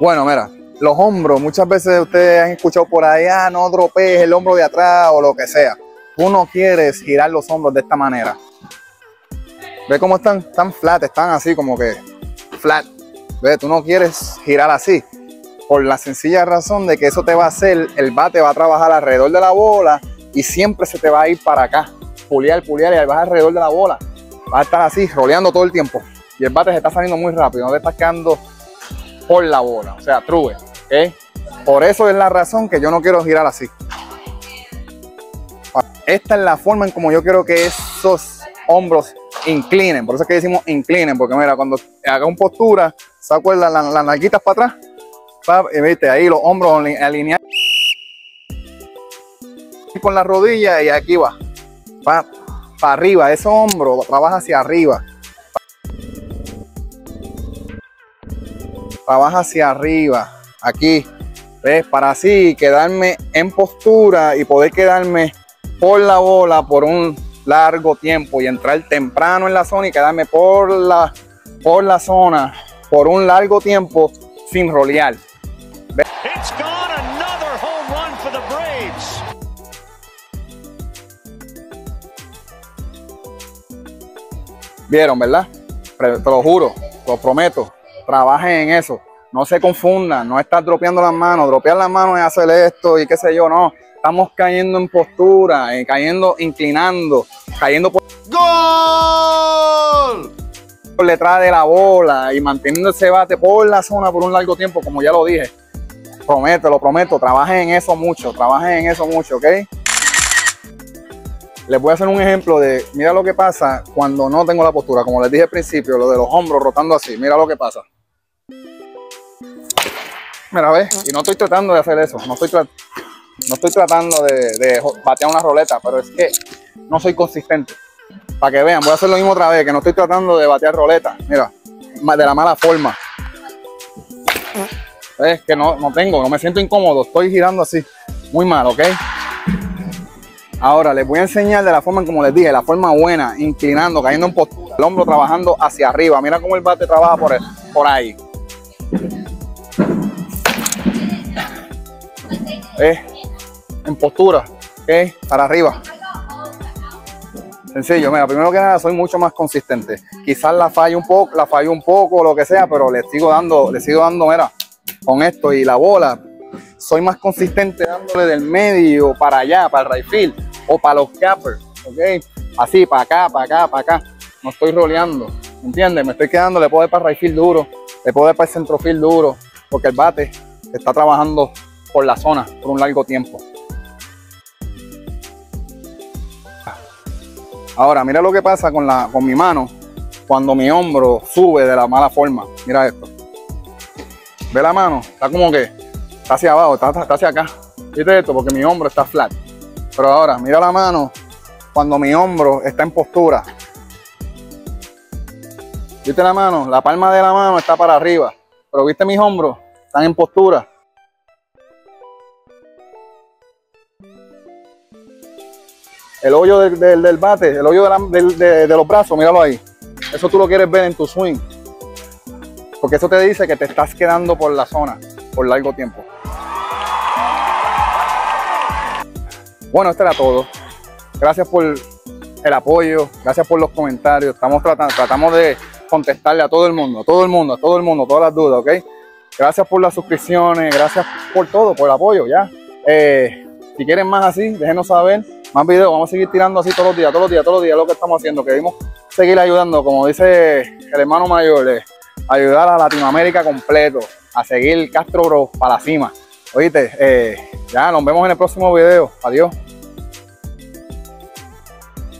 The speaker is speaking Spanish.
Bueno, mira, los hombros, muchas veces ustedes han escuchado por ahí, ah, no dropees el hombro de atrás o lo que sea. Tú no quieres girar los hombros de esta manera. ¿Ve cómo están? Están flat, están así como que flat. ¿Ve? Tú no quieres girar así. Por la sencilla razón de que eso te va a hacer, el bate va a trabajar alrededor de la bola y siempre se te va a ir para acá. Puliar, puliar y vas alrededor de la bola. Va a estar así, roleando todo el tiempo. Y el bate se está saliendo muy rápido, no te estás quedando por la bola, o sea, true. Por eso es la razón que yo no quiero girar así. Esta es la forma en como yo quiero que esos hombros inclinen. Por eso es que decimos inclinen, porque mira, cuando haga un postura, saco las la, la para atrás, y viste, ahí los hombros alineados con la rodilla y aquí va, para arriba, ese hombro trabaja hacia arriba. Trabaja hacia arriba, aquí, ¿ves? Para así quedarme en postura y poder quedarme por la bola por un largo tiempo y entrar temprano en la zona y quedarme por la, por la zona por un largo tiempo sin rolear. Vieron, ¿verdad? Te lo juro, lo prometo. Trabajen en eso. No se confundan, no estar dropeando las manos. Dropear las manos es hacer esto y qué sé yo, no estamos cayendo en postura, eh, cayendo, inclinando, cayendo por, ¡Gol! por detrás de la bola y manteniendo ese bate por la zona por un largo tiempo, como ya lo dije. Prometo, lo prometo, trabajen en eso mucho, trabajen en eso mucho, ¿ok? Les voy a hacer un ejemplo de, mira lo que pasa cuando no tengo la postura, como les dije al principio, lo de los hombros rotando así, mira lo que pasa. Mira, ves, y no estoy tratando de hacer eso, no estoy no estoy tratando de, batear una roleta, pero es que no soy consistente. Para que vean, voy a hacer lo mismo otra vez, que no estoy tratando de batear roleta. Mira, de la mala forma. Es que no, no tengo, no me siento incómodo, estoy girando así. Muy mal, ¿ok? Ahora les voy a enseñar de la forma como les dije, la forma buena, inclinando, cayendo en postura, el hombro trabajando hacia arriba. Mira cómo el bate trabaja por, por ahí. En postura. Para arriba. Sencillo, mira, primero que nada soy mucho más consistente. Quizás la fallo un poco, la fallo un poco, lo que sea, pero le sigo dando, le sigo dando, mira, con esto y la bola. Soy más consistente dándole del medio para allá, para el right field o para los cappers, ¿ok? Así, para acá, para acá, para acá. No estoy roleando, ¿entiendes? Me estoy quedando, le puedo dar para el right field duro, le puedo dar para el centrofield duro, porque el bate está trabajando por la zona por un largo tiempo. Ahora, mira lo que pasa con, la, con mi mano cuando mi hombro sube de la mala forma. Mira esto. Ve la mano, está como que está hacia abajo, está, hacia acá. ¿Viste esto? Porque mi hombro está flat. Pero ahora, mira la mano cuando mi hombro está en postura. ¿Viste la mano? La palma de la mano está para arriba. Pero ¿viste mis hombros? Están en postura. El hoyo del, bate, el hoyo de, los brazos, míralo ahí. Eso tú lo quieres ver en tu swing. Porque eso te dice que te estás quedando por la zona por largo tiempo. Bueno, esto era todo. Gracias por el apoyo, gracias por los comentarios. Estamos tratando, tratamos de contestarle a todo el mundo, a todo el mundo, a todo el mundo, todas las dudas, ¿ok? Gracias por las suscripciones, gracias por todo, por el apoyo, ya. Eh, si quieren más así, déjenos saber más videos, vamos a seguir tirando así todos los días, todos los días, todos los días lo que estamos haciendo. Queremos seguir ayudando, como dice el hermano mayor, eh, ayudar a Latinoamérica completo, a seguir Castro Bro para la cima. Oíste, eh, ya nos vemos en el próximo video. Adiós.